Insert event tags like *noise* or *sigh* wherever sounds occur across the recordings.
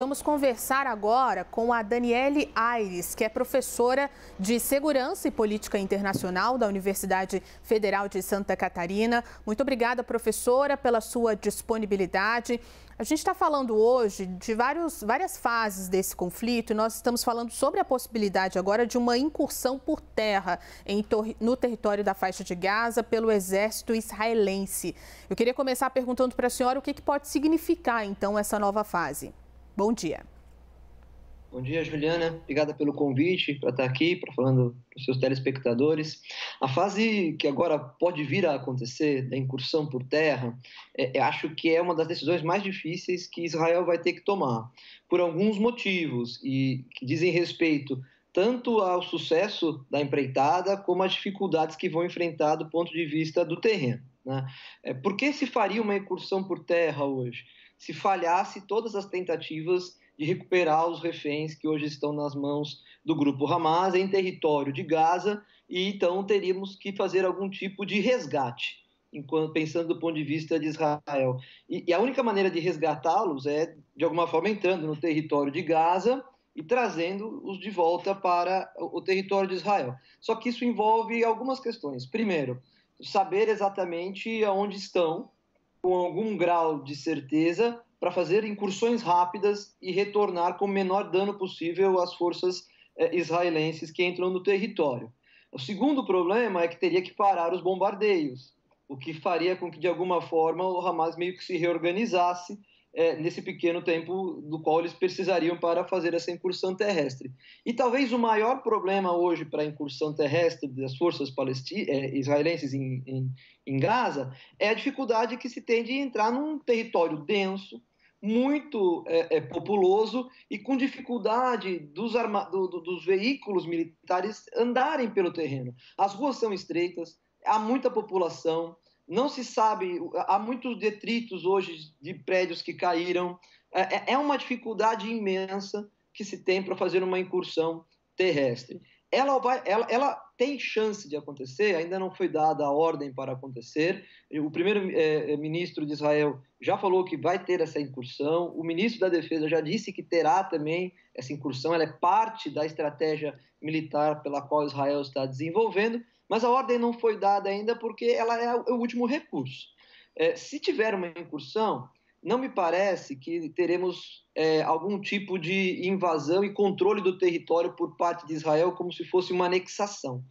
Vamos conversar agora com a Daniele Aires, que é professora de Segurança e Política Internacional da Universidade Federal de Santa Catarina. Muito obrigada, professora, pela sua disponibilidade. A gente está falando hoje de vários, várias fases desse conflito e nós estamos falando sobre a possibilidade agora de uma incursão por terra em, no território da faixa de Gaza pelo exército israelense. Eu queria começar perguntando para a senhora o que, que pode significar, então, essa nova fase. Bom dia. Bom dia, Juliana. Obrigada pelo convite para estar aqui, para falando para os seus telespectadores. A fase que agora pode vir a acontecer da incursão por terra, é, acho que é uma das decisões mais difíceis que Israel vai ter que tomar, por alguns motivos e que dizem respeito tanto ao sucesso da empreitada como às dificuldades que vão enfrentar do ponto de vista do terreno. Né? É, por que se faria uma incursão por terra hoje? Se falhasse todas as tentativas de recuperar os reféns que hoje estão nas mãos do grupo Hamas em território de Gaza, e então teríamos que fazer algum tipo de resgate, enquanto, pensando do ponto de vista de Israel. E, e a única maneira de resgatá-los é, de alguma forma, entrando no território de Gaza e trazendo-os de volta para o território de Israel. Só que isso envolve algumas questões. Primeiro, saber exatamente aonde estão com algum grau de certeza para fazer incursões rápidas e retornar com o menor dano possível às forças eh, israelenses que entram no território. O segundo problema é que teria que parar os bombardeios, o que faria com que, de alguma forma, o Hamas meio que se reorganizasse é, nesse pequeno tempo do qual eles precisariam para fazer essa incursão terrestre. E talvez o maior problema hoje para a incursão terrestre das forças é, israelenses em, em, em Gaza é a dificuldade que se tem de entrar num território denso, muito é, é, populoso e com dificuldade dos, arma, do, do, dos veículos militares andarem pelo terreno. As ruas são estreitas, há muita população, não se sabe, há muitos detritos hoje de prédios que caíram. É, é, é uma dificuldade imensa que se tem para fazer uma incursão terrestre. Ela, vai, ela, ela tem chance de acontecer, ainda não foi dada a ordem para acontecer. O primeiro-ministro é, de Israel já falou que vai ter essa incursão, o ministro da Defesa já disse que terá também essa incursão, ela é parte da estratégia militar pela qual Israel está desenvolvendo mas a ordem não foi dada ainda porque ela é o último recurso. É, se tiver uma incursão, não me parece que teremos é, algum tipo de invasão e controle do território por parte de Israel como se fosse uma anexação.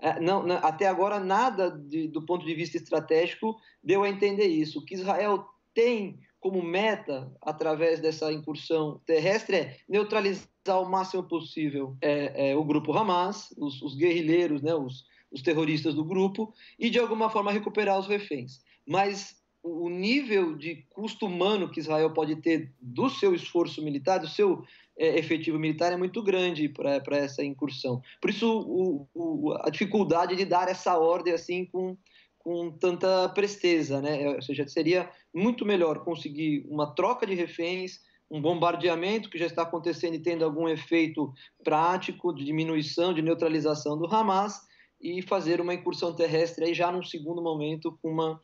É, não, não, até agora, nada de, do ponto de vista estratégico deu a entender isso. O que Israel tem como meta, através dessa incursão terrestre, é neutralizar o máximo possível é, é, o grupo Hamas, os, os guerrilheiros, né, os, os terroristas do grupo e de alguma forma recuperar os reféns. Mas o nível de custo humano que Israel pode ter do seu esforço militar, do seu é, efetivo militar, é muito grande para essa incursão. Por isso, o, o, a dificuldade de dar essa ordem assim com, com tanta presteza. Né? Ou seja, seria muito melhor conseguir uma troca de reféns, um bombardeamento que já está acontecendo e tendo algum efeito prático de diminuição, de neutralização do Hamas e fazer uma incursão terrestre aí já num segundo momento com uma,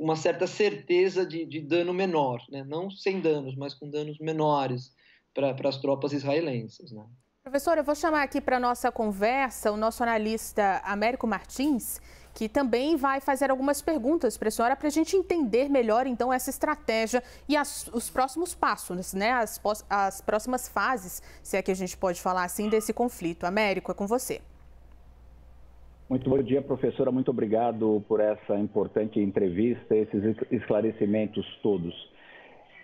uma certa certeza de, de dano menor, né? não sem danos, mas com danos menores para as tropas israelenses. Né? Professor, eu vou chamar aqui para a nossa conversa o nosso analista Américo Martins, que também vai fazer algumas perguntas para a senhora para a gente entender melhor então essa estratégia e as, os próximos passos, né? As, as próximas fases, se é que a gente pode falar assim, desse conflito. Américo, é com você. Muito bom dia, professora. Muito obrigado por essa importante entrevista, esses esclarecimentos todos.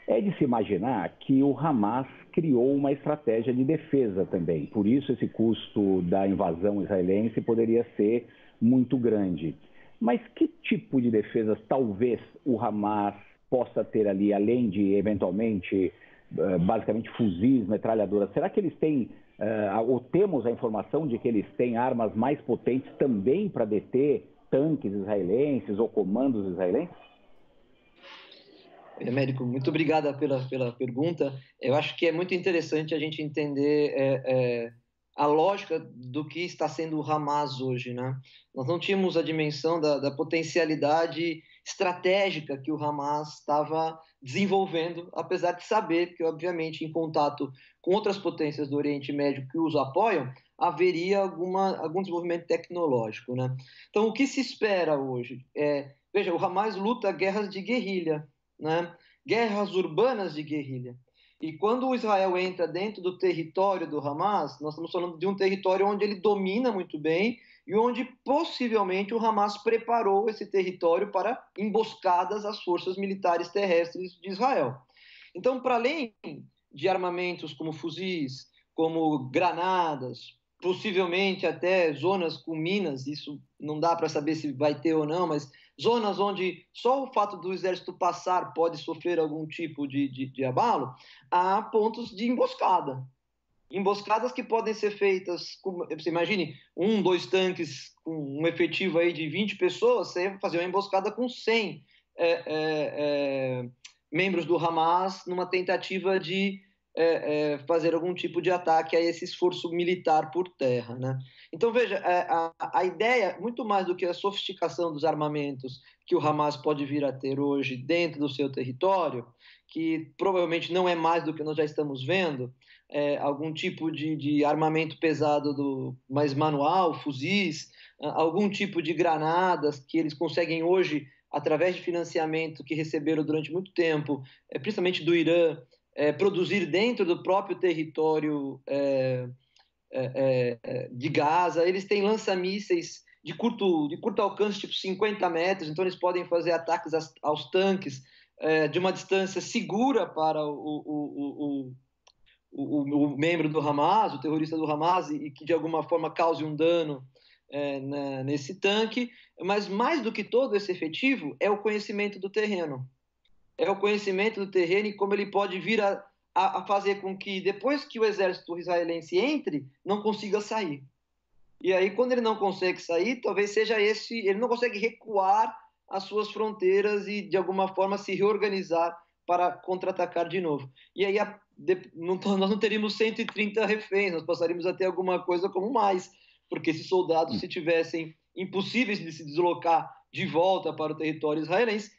É de se imaginar que o Hamas criou uma estratégia de defesa também. Por isso, esse custo da invasão israelense poderia ser muito grande. Mas que tipo de defesas talvez o Hamas possa ter ali, além de eventualmente, eh, basicamente, fuzis, metralhadoras? Será que eles têm uh, ou temos a informação de que eles têm armas mais potentes também para deter tanques israelenses ou comandos israelenses? Américo, muito obrigada pela, pela pergunta. Eu acho que é muito interessante a gente entender é, é, a lógica do que está sendo o Hamas hoje. Né? Nós não tínhamos a dimensão da, da potencialidade estratégica que o Hamas estava desenvolvendo, apesar de saber que, obviamente, em contato com outras potências do Oriente Médio que os apoiam, haveria alguma, algum desenvolvimento tecnológico. Né? Então, o que se espera hoje? É, veja, o Hamas luta guerras de guerrilha, né? guerras urbanas de guerrilha. E quando o Israel entra dentro do território do Hamas, nós estamos falando de um território onde ele domina muito bem e onde possivelmente o Hamas preparou esse território para emboscadas às forças militares terrestres de Israel. Então, para além de armamentos como fuzis, como granadas, possivelmente até zonas com minas, isso não dá para saber se vai ter ou não, mas zonas onde só o fato do exército passar pode sofrer algum tipo de, de, de abalo, há pontos de emboscada emboscadas que podem ser feitas, com, você imagine, um, dois tanques com um efetivo aí de 20 pessoas, você fazer uma emboscada com 100 é, é, é, membros do Hamas numa tentativa de é, é, fazer algum tipo de ataque a esse esforço militar por terra. Né? Então, veja, é, a, a ideia, muito mais do que a sofisticação dos armamentos que o Hamas pode vir a ter hoje dentro do seu território, que provavelmente não é mais do que nós já estamos vendo, é, algum tipo de, de, armamento pesado do mais manual, fuzis, algum tipo de granadas que eles conseguem hoje através de financiamento que receberam durante muito tempo, é, principalmente do Irã, é, produzir dentro do próprio território é, é, é de Gaza. Eles têm lança-mísseis de curto, de curto alcance, tipo 50 metros, então eles podem fazer ataques aos tanques de uma distância segura para o, o, o, o, membro do Hamas, o terrorista do Hamas, e, que de alguma forma cause um dano é, na, nesse tanque. Mas mais do que todo esse efetivo é o conhecimento do terreno. É o conhecimento do terreno e como ele pode vir a, a, a fazer com que, depois que o exército israelense entre, não consiga sair. E aí, quando ele não consegue sair, talvez seja esse. Ele não consegue recuar as suas fronteiras e, de alguma forma, se reorganizar para contra-atacar de novo. E aí a, de, não, nós não teríamos 130 reféns, nós passaríamos a ter alguma coisa como mais, porque esses soldados, se tivessem impossíveis de se deslocar de volta para o território israelense,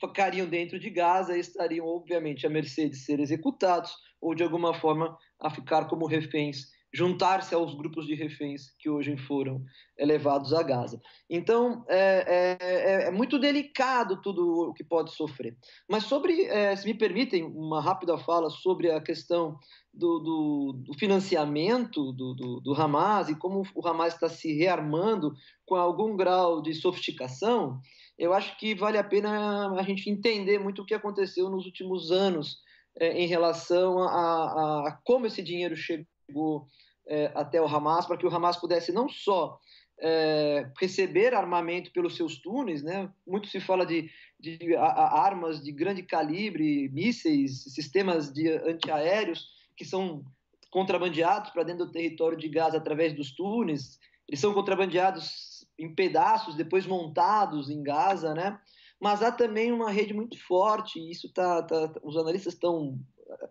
ficariam dentro de Gaza e estariam, obviamente, à mercê de ser executados ou, de alguma forma, a ficar como reféns juntar-se aos grupos de reféns que hoje foram levados a Gaza. Então, é, é, é, muito delicado tudo o que pode sofrer. Mas sobre, é, se me permitem, uma rápida fala sobre a questão do, do, do financiamento do, do, do Hamas e como o Hamas está se rearmando com algum grau de sofisticação, eu acho que vale a pena a gente entender muito o que aconteceu nos últimos anos é, em relação a, a, a como esse dinheiro chegou é, até o Hamas, para que o Hamas pudesse não só é, receber armamento pelos seus túneis, né? Muito se fala de, de a, a armas de grande calibre, mísseis, sistemas de antiaéreos que são contrabandeados para dentro do território de Gaza através dos túneis. Eles são contrabandeados em pedaços, depois montados em Gaza, né? Mas há também uma rede muito forte, e isso tá, tá os analistas estão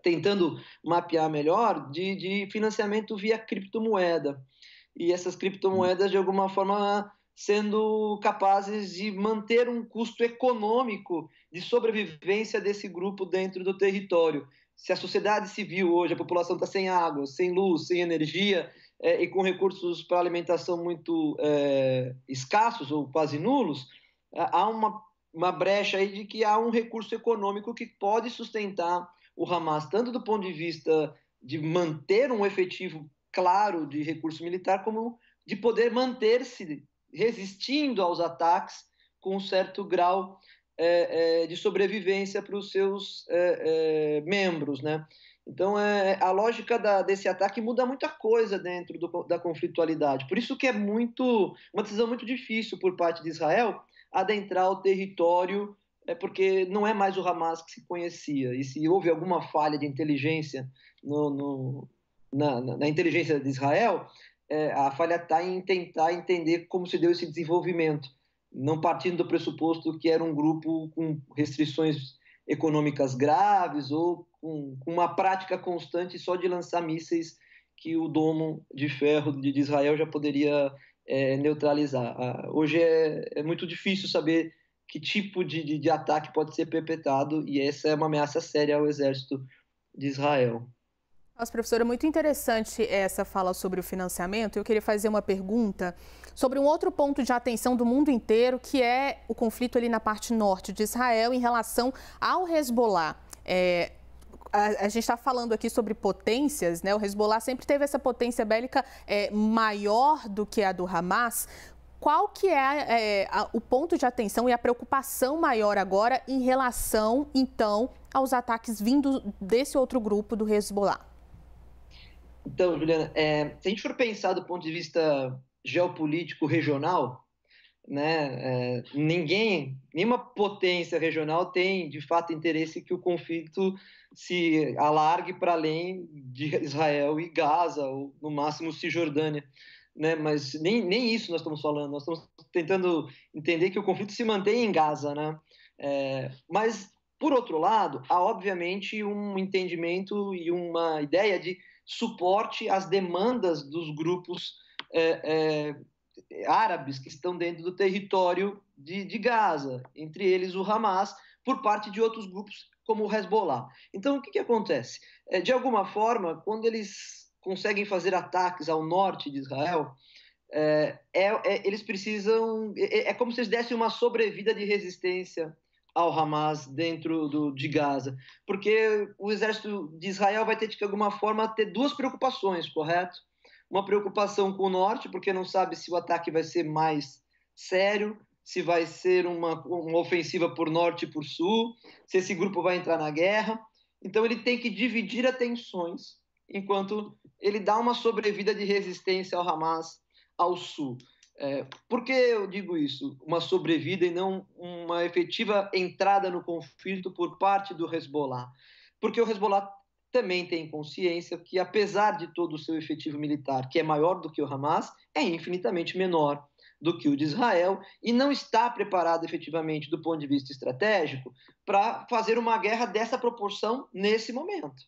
tentando mapear melhor, de, de financiamento via criptomoeda. E essas criptomoedas, de alguma forma, sendo capazes de manter um custo econômico de sobrevivência desse grupo dentro do território. Se a sociedade civil hoje, a população está sem água, sem luz, sem energia é, e com recursos para alimentação muito é, escassos ou quase nulos, há uma, uma brecha aí de que há um recurso econômico que pode sustentar o Hamas, tanto do ponto de vista de manter um efetivo claro de recurso militar, como de poder manter-se resistindo aos ataques com um certo grau é, é, de sobrevivência para os seus é, é membros, né? Então, é, a lógica da, desse ataque muda muita coisa dentro do, da conflitualidade. Por isso que é muito uma decisão muito difícil por parte de Israel adentrar o território é porque não é mais o Hamas que se conhecia. E se houve alguma falha de inteligência no, no, na, na, na, inteligência de Israel, é, a falha está em tentar entender como se deu esse desenvolvimento, não partindo do pressuposto que era um grupo com restrições econômicas graves ou com, com uma prática constante só de lançar mísseis que o domo de ferro de Israel já poderia é, neutralizar. Hoje é, é muito difícil saber que tipo de, de, de ataque pode ser perpetrado, e essa é uma ameaça séria ao exército de Israel. Nossa, professora, muito interessante essa fala sobre o financiamento. Eu queria fazer uma pergunta sobre um outro ponto de atenção do mundo inteiro, que é o conflito ali na parte norte de Israel em relação ao Hezbollah. É, a, a, gente está falando aqui sobre potências, né? O Hezbollah sempre teve essa potência bélica é, maior do que a do Hamas. Qual que é, é a, o ponto de atenção e a preocupação maior agora em relação, então, aos ataques vindos desse outro grupo do Hezbollah? Então, Juliana, é, se a gente for pensar do ponto de vista geopolítico regional, né, é, ninguém, nenhuma potência regional tem de fato interesse que o conflito se alargue para além de Israel e Gaza, ou no máximo Cisjordânia. Né, mas nem, nem isso nós estamos falando, nós estamos tentando entender que o conflito se mantém em Gaza. Né? É, mas, por outro lado, há obviamente um entendimento e uma ideia de suporte às demandas dos grupos é, é, árabes que estão dentro do território de, de Gaza, entre eles o Hamas, por parte de outros grupos como o Hezbollah. Então, o que, que acontece? É, de alguma forma, quando eles conseguem fazer ataques ao norte de Israel, é, é, é eles precisam. É, é, como se eles dessem uma sobrevida de resistência ao Hamas dentro do, de Gaza, porque o exército de Israel vai ter de alguma forma ter duas preocupações, correto? Uma preocupação com o norte, porque não sabe se o ataque vai ser mais sério, se vai ser uma, uma ofensiva por norte e por sul, se esse grupo vai entrar na guerra. Então ele tem que dividir atenções enquanto ele dá uma sobrevida de resistência ao Hamas ao sul. É, por que eu digo isso? Uma sobrevida e não uma efetiva entrada no conflito por parte do Hezbollah? Porque o Hezbollah também tem consciência que, apesar de todo o seu efetivo militar, que é maior do que o Hamas, é infinitamente menor do que o de Israel e não está preparado efetivamente do ponto de vista estratégico para fazer uma guerra dessa proporção nesse momento.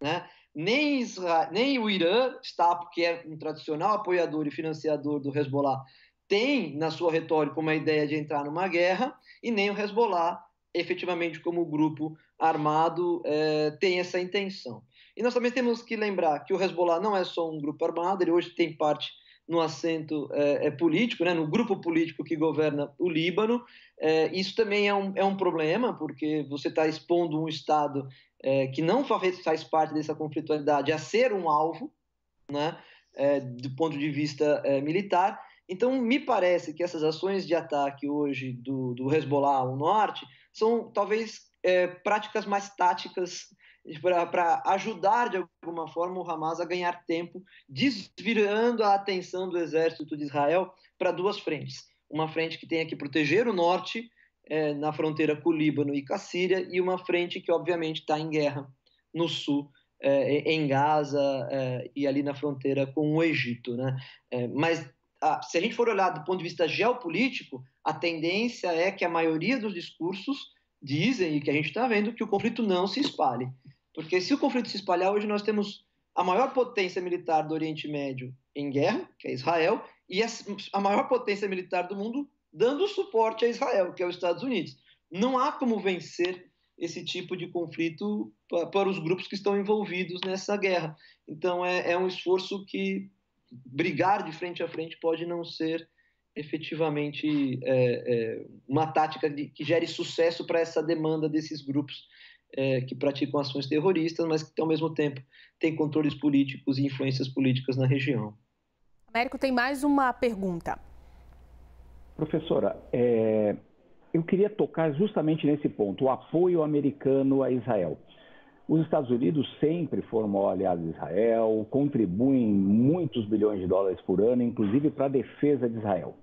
Né? Nem, Israel, nem o Irã está, porque é um tradicional apoiador e financiador do Hezbollah, tem na sua retórica uma ideia de entrar numa guerra, e nem o Hezbollah, efetivamente como grupo armado, é, tem essa intenção. E nós também temos que lembrar que o Hezbollah não é só um grupo armado, ele hoje tem parte no assento é, é político, né, no grupo político que governa o Líbano. É, isso também é um, é um problema, porque você está expondo um Estado é, que não faz parte dessa conflitualidade a ser um alvo, né, do ponto de vista militar. Então, me parece que essas ações de ataque hoje do, do Hezbollah ao norte são talvez práticas mais táticas para ajudar de alguma forma o Hamas a ganhar tempo, desvirando a atenção do exército de Israel para duas frentes. Uma frente que tenha que proteger o norte é, na fronteira com o Líbano e com a Síria, e uma frente que, obviamente, está em guerra no sul, é, em Gaza é, e ali na fronteira com o Egito. Né? Mas se a gente for olhar do ponto de vista geopolítico, a tendência é que a maioria dos discursos dizem, e que a gente está vendo, que o conflito não se espalhe. Porque se o conflito se espalhar, hoje nós temos a maior potência militar do Oriente Médio em guerra, que é Israel, e a maior potência militar do mundo dando suporte a Israel, que é os Estados Unidos. Não há como vencer esse tipo de conflito para os grupos que estão envolvidos nessa guerra. Então é, é um esforço que brigar de frente a frente pode não ser efetivamente é, é, uma tática de, que gere sucesso para essa demanda desses grupos é, que praticam ações terroristas, mas que ao mesmo tempo têm controles políticos e influências políticas na região. Américo tem mais uma pergunta. Professora, é, eu queria tocar justamente nesse ponto, o apoio americano a Israel. Os Estados Unidos sempre foram aliados de Israel, contribuem muitos bilhões de dólares por ano, inclusive para a defesa de Israel.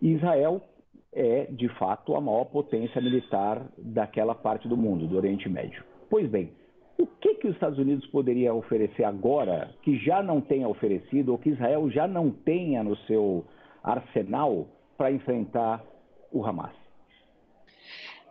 E Israel é, de fato, a maior potência militar daquela parte do mundo, do Oriente Médio. Pois bem, o que, que os Estados Unidos poderia oferecer agora que já não tenha oferecido ou que Israel já não tenha no seu arsenal para enfrentar o Hamas?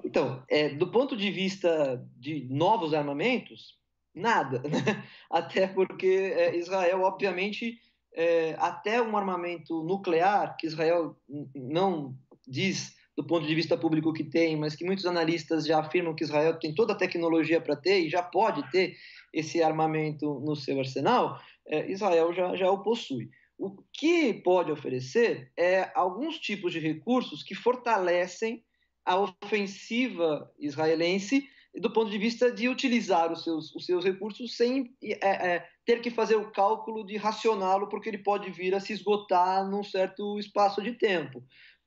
Então, é, do ponto de vista de novos armamentos, nada. Né? *laughs* Até porque é, Israel, obviamente, é, até um armamento nuclear, que Israel não diz do ponto de vista público que tem, mas que muitos analistas já afirmam que Israel tem toda a tecnologia para ter e já pode ter esse armamento no seu arsenal, é, Israel já, já o possui. O que pode oferecer é alguns tipos de recursos que fortalecem a ofensiva israelense do ponto de vista de utilizar os seus, os seus recursos sem é, é, ter que fazer o cálculo de racioná-lo, porque ele pode vir a se esgotar num certo espaço de tempo.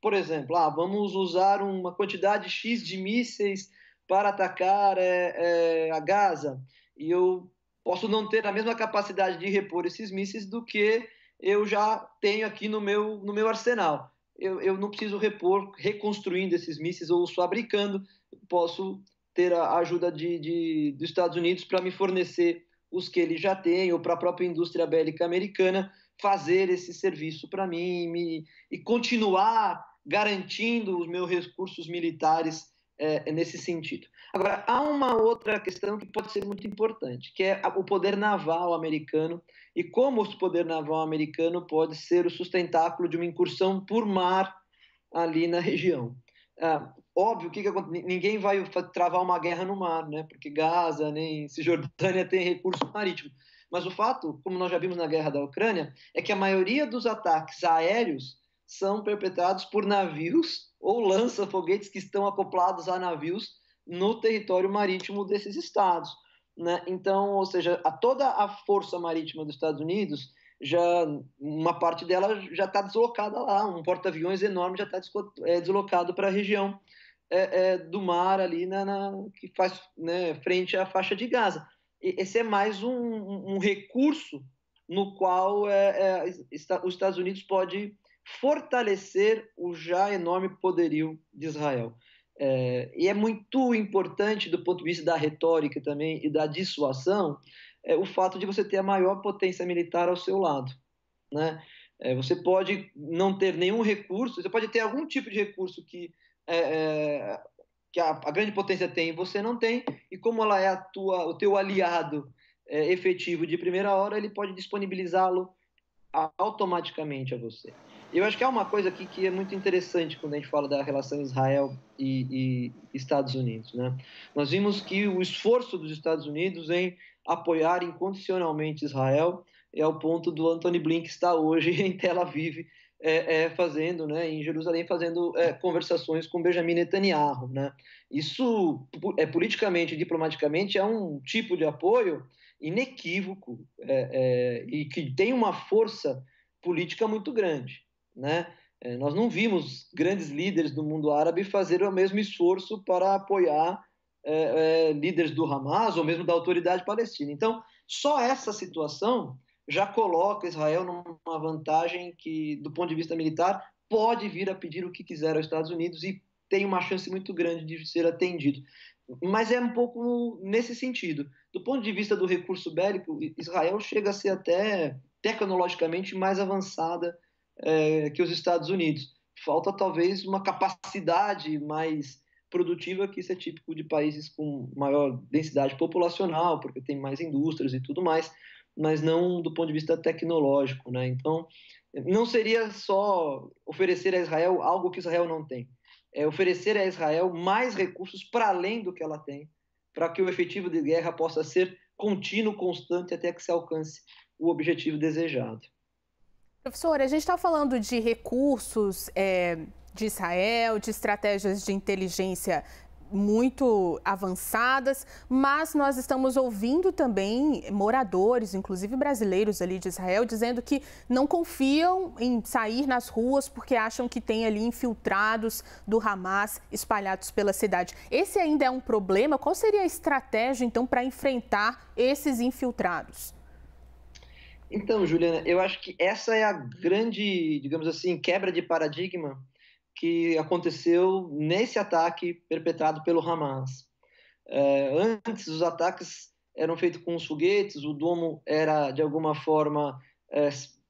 Por exemplo, ah, vamos usar uma quantidade X de mísseis para atacar é, é a Gaza, e eu posso não ter a mesma capacidade de repor esses mísseis do que eu já tenho aqui no meu, no meu arsenal. Eu, eu não preciso repor reconstruindo esses mísseis ou fabricando, posso ter a ajuda de, de dos Estados Unidos para me fornecer os que ele já tem, ou para a própria indústria bélica americana fazer esse serviço para mim me, e continuar garantindo os meus recursos militares é, nesse sentido. Agora, há uma outra questão que pode ser muito importante, que é o poder naval americano e como o poder naval americano pode ser o sustentáculo de uma incursão por mar ali na região. Ah, óbvio que, que ninguém vai travar uma guerra no mar, né? Porque Gaza nem Cisjordânia tem recurso marítimo. Mas o fato, como nós já vimos na guerra da Ucrânia, é que a maioria dos ataques aéreos são perpetrados por navios ou lança-foguetes que estão acoplados a navios no território marítimo desses estados. Né? Então, ou seja, a toda a força marítima dos Estados Unidos já uma parte dela já está deslocada lá, um porta-aviões enorme já está é, deslocado para a região é, é, do mar ali na, na que faz né, frente à faixa de Gaza. E esse é mais um, um recurso no qual é, é está, os Estados Unidos pode fortalecer o já enorme poderio de Israel. É, e é muito importante do ponto de vista da retórica também e da dissuasão é, o fato de você ter a maior potência militar ao seu lado. Né? É, você pode não ter nenhum recurso, você pode ter algum tipo de recurso que, é, é, que a, a, grande potência tem e você não tem, e como ela é tua, o teu aliado é, efetivo de primeira hora, ele pode disponibilizá-lo automaticamente a você. Eu acho que há uma coisa aqui que é muito interessante quando a gente fala da relação Israel e, e Estados Unidos. Né? Nós vimos que o esforço dos Estados Unidos em apoiar incondicionalmente Israel é ao ponto do Anthony Blink estar hoje *laughs* em Tel Aviv é, é, fazendo, né, em Jerusalém, fazendo é, conversações com Benjamin Netanyahu. Né? Isso, é, politicamente e diplomaticamente, é um tipo de apoio inequívoco é, é, e que tem uma força política muito grande. Né? É, nós não vimos grandes líderes do mundo árabe fazer o mesmo esforço para apoiar é, é, líderes do Hamas ou mesmo da autoridade palestina. Então, só essa situação já coloca Israel numa vantagem que, do ponto de vista militar, pode vir a pedir o que quiser aos Estados Unidos e tem uma chance muito grande de ser atendido. Mas é um pouco nesse sentido. Do ponto de vista do recurso bélico, Israel chega a ser até tecnologicamente mais avançada é, que os Estados Unidos. Falta talvez uma capacidade mais produtiva, que isso é típico de países com maior densidade populacional, porque tem mais indústrias e tudo mais, mas não do ponto de vista tecnológico. Né? Então, não seria só oferecer a Israel algo que Israel não tem, é oferecer a Israel mais recursos para além do que ela tem, para que o efetivo de guerra possa ser contínuo, constante, até que se alcance o objetivo desejado. Professora, a gente está falando de recursos é, de Israel, de estratégias de inteligência muito avançadas, mas nós estamos ouvindo também moradores, inclusive brasileiros ali de Israel, dizendo que não confiam em sair nas ruas porque acham que tem ali infiltrados do Hamas espalhados pela cidade. Esse ainda é um problema? Qual seria a estratégia então para enfrentar esses infiltrados? Então, Juliana, eu acho que essa é a grande, digamos assim, quebra de paradigma que aconteceu nesse ataque perpetrado pelo Hamas. É, antes, os ataques eram feitos com os foguetes, o domo era, de alguma forma, é,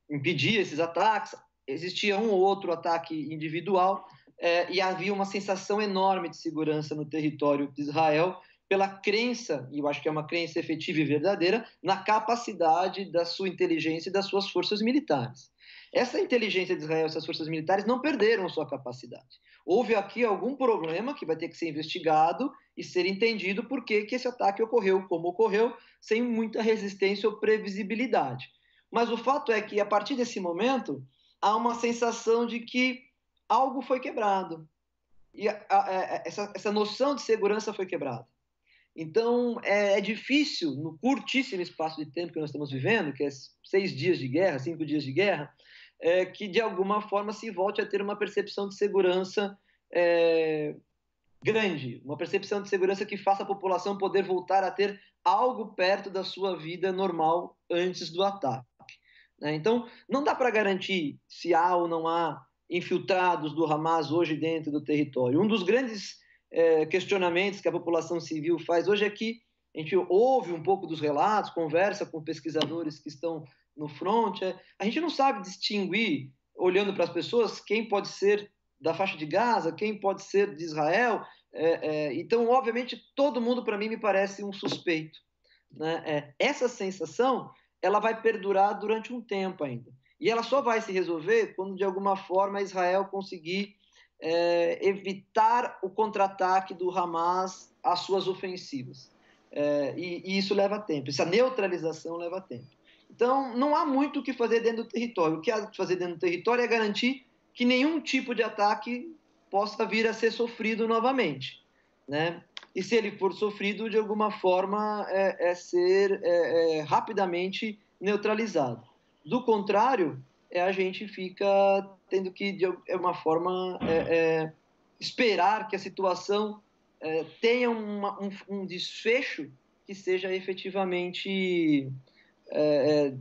esses ataques, existia um ou outro ataque individual, é, e havia uma sensação enorme de segurança no território de Israel, pela crença, e eu acho que é uma crença efetiva e verdadeira, na capacidade da sua inteligência e das suas forças militares. Essa inteligência de Israel, essas forças militares, não perderam sua capacidade. houve aqui algum problema que vai ter que ser investigado e ser entendido por que, que esse ataque ocorreu, como ocorreu, sem muita resistência ou previsibilidade. Mas o fato é que, a partir desse momento, há uma sensação de que algo foi quebrado. E a, a, a, essa, essa noção de segurança foi quebrada. Então, é, é, difícil, no curtíssimo espaço de tempo que nós estamos vivendo, que é seis dias de guerra, cinco dias de guerra, é, que de alguma forma se volte a ter uma percepção de segurança é, grande, uma percepção de segurança que faça a população poder voltar a ter algo perto da sua vida normal antes do ataque. Né? Então, não dá para garantir se há ou não há infiltrados do Hamas hoje dentro do território. Um dos grandes é, questionamentos que a população civil faz hoje que a gente ouve um pouco dos relatos, conversa com pesquisadores que estão no front, é, a gente não sabe distinguir, olhando para as pessoas, quem pode ser da faixa de Gaza, quem pode ser de Israel. É, é, então, obviamente, todo mundo, para mim, me parece um suspeito. Né? É, essa sensação ela vai perdurar durante um tempo ainda. E ela só vai se resolver quando, de alguma forma, Israel conseguir é, evitar o contra-ataque do Hamas às suas ofensivas. É, e, e, isso leva tempo, essa neutralização leva tempo. Então, não há muito o que fazer dentro do território. O que há que fazer dentro do território é garantir que nenhum tipo de ataque possa vir a ser sofrido novamente. Né? E se ele for sofrido, de alguma forma, é, é ser é, é rapidamente neutralizado. Do contrário, é, a gente fica tendo que, de uma forma, é, é, esperar que a situação é, tenha uma, um, um, desfecho que seja efetivamente, é, é,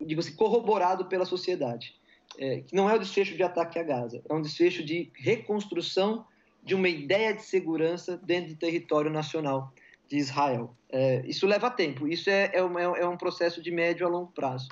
digo assim, corroborado pela sociedade. É, que não é o desfecho de ataque a Gaza, é um desfecho de reconstrução de uma ideia de segurança dentro do território nacional de Israel. isso leva tempo, isso é, é, é um processo de médio a longo prazo.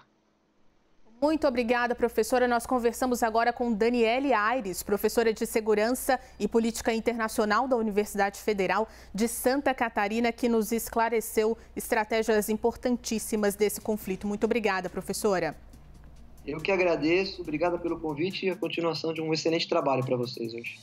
Muito obrigada, professora. Nós conversamos agora com Daniele Aires, professora de Segurança e Política Internacional da Universidade Federal de Santa Catarina, que nos esclareceu estratégias importantíssimas desse conflito. Muito obrigada, professora. Eu que agradeço. Obrigada pelo convite e a continuação de um excelente trabalho para vocês hoje.